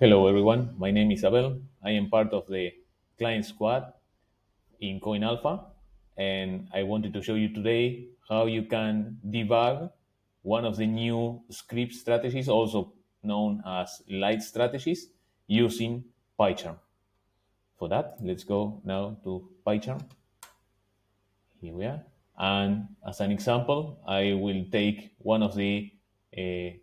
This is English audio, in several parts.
Hello, everyone. My name is Abel. I am part of the client squad in CoinAlpha, and I wanted to show you today how you can debug one of the new script strategies, also known as light strategies, using PyCharm. For that, let's go now to PyCharm. Here we are. And as an example, I will take one of the uh,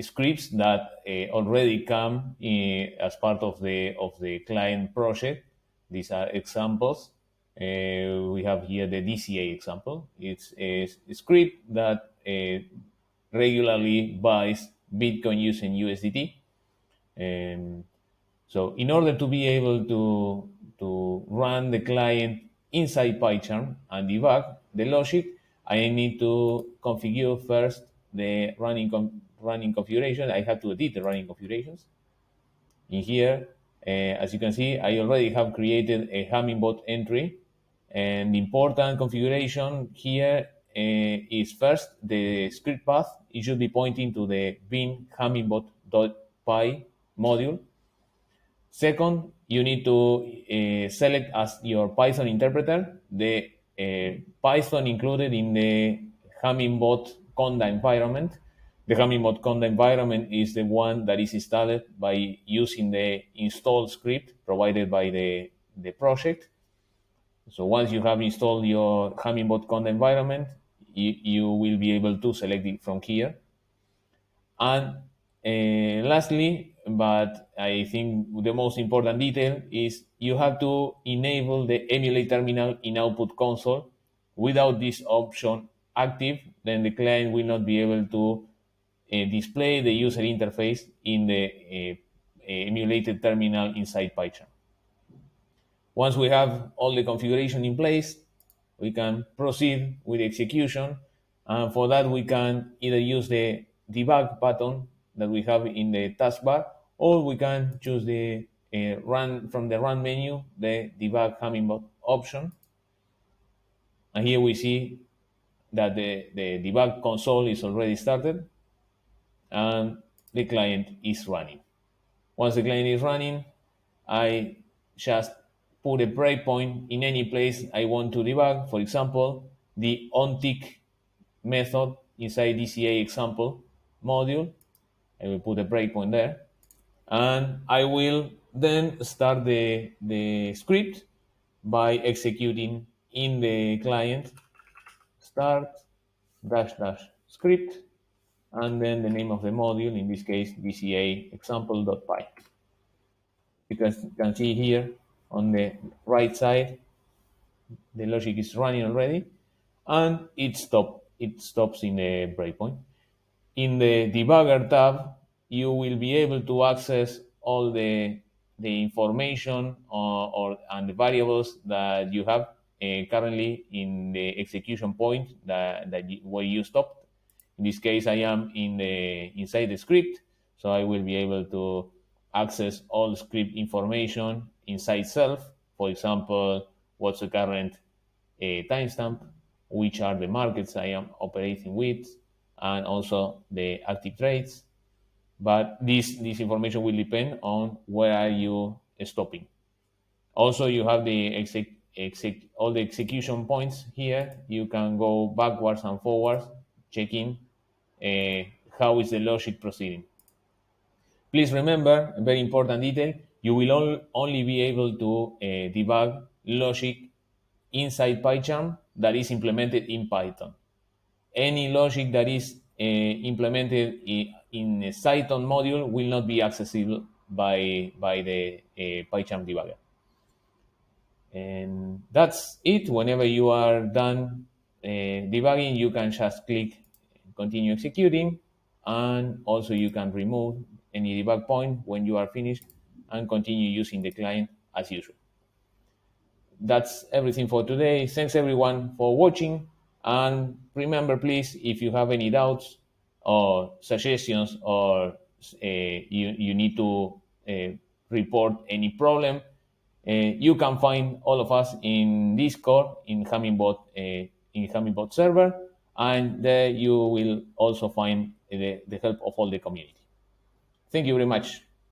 scripts that uh, already come in, as part of the of the client project. These are examples. We have here the DCA example. It's a, script that regularly buys Bitcoin using USDT. Um, so in order to be able to, to run the client inside PyCharm and debug the logic, I need to configure first the running running configuration. I have to edit the running configurations. In here, uh, as you can see, I already have created a Hummingbot entry. And the important configuration here uh, is first the script path. It should be pointing to the bin hummingbot.py module. Second, you need to uh, select as your Python interpreter the uh, Python included in the Hummingbot Conda environment. The Hummingbot Conda environment is the one that is installed by using the install script provided by the, the project. So once you have installed your Hummingbot Conda environment, you, you will be able to select it from here. And uh, lastly, but I think the most important detail is you have to enable the emulate terminal in output console. Without this option active, then the client will not be able to uh, display the user interface in the uh, emulated terminal inside PyCharm. Once we have all the configuration in place, we can proceed with execution. And for that, we can either use the debug button that we have in the taskbar, or we can choose the uh, run from the run menu, the debug Hummingbot option. And here we see that the, the debug console is already started and the client is running. Once the client is running, I just put a breakpoint in any place I want to debug. For example, the onTick method inside DCA example module. I will put a breakpoint there. And I will then start the, the script by executing in the client start dash dash script and then the name of the module, in this case, DCA example.py. You can, can see here on the right side, the logic is running already, and it, stop, it stops in the breakpoint. In the debugger tab, you will be able to access all the, the information or, or and the variables that you have uh, currently in the execution point that, that where you stopped in this case, I am in the inside the script, so I will be able to access all script information inside self. For example, what's the current uh, timestamp, which are the markets I am operating with, and also the active trades. But this, this information will depend on where are you stopping. Also, you have the exec, all the execution points here. You can go backwards and forwards, checking uh, how is the logic proceeding. Please remember, a very important detail, you will all, only be able to uh, debug logic inside PyCharm that is implemented in Python. Any logic that is uh, implemented in, a Cython module will not be accessible by, by the uh, PyCharm debugger. And that's it. Whenever you are done uh, debugging, you can just click continue executing. And also you can remove any debug point when you are finished and continue using the client as usual. That's everything for today. Thanks everyone for watching. And remember, please, if you have any doubts or suggestions or uh, you, you need to uh, report any problem, you can find all of us in Discord in Hummingbot uh, in Hummingbot server and there you will also find the, the help of all the community. Thank you very much.